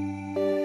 Música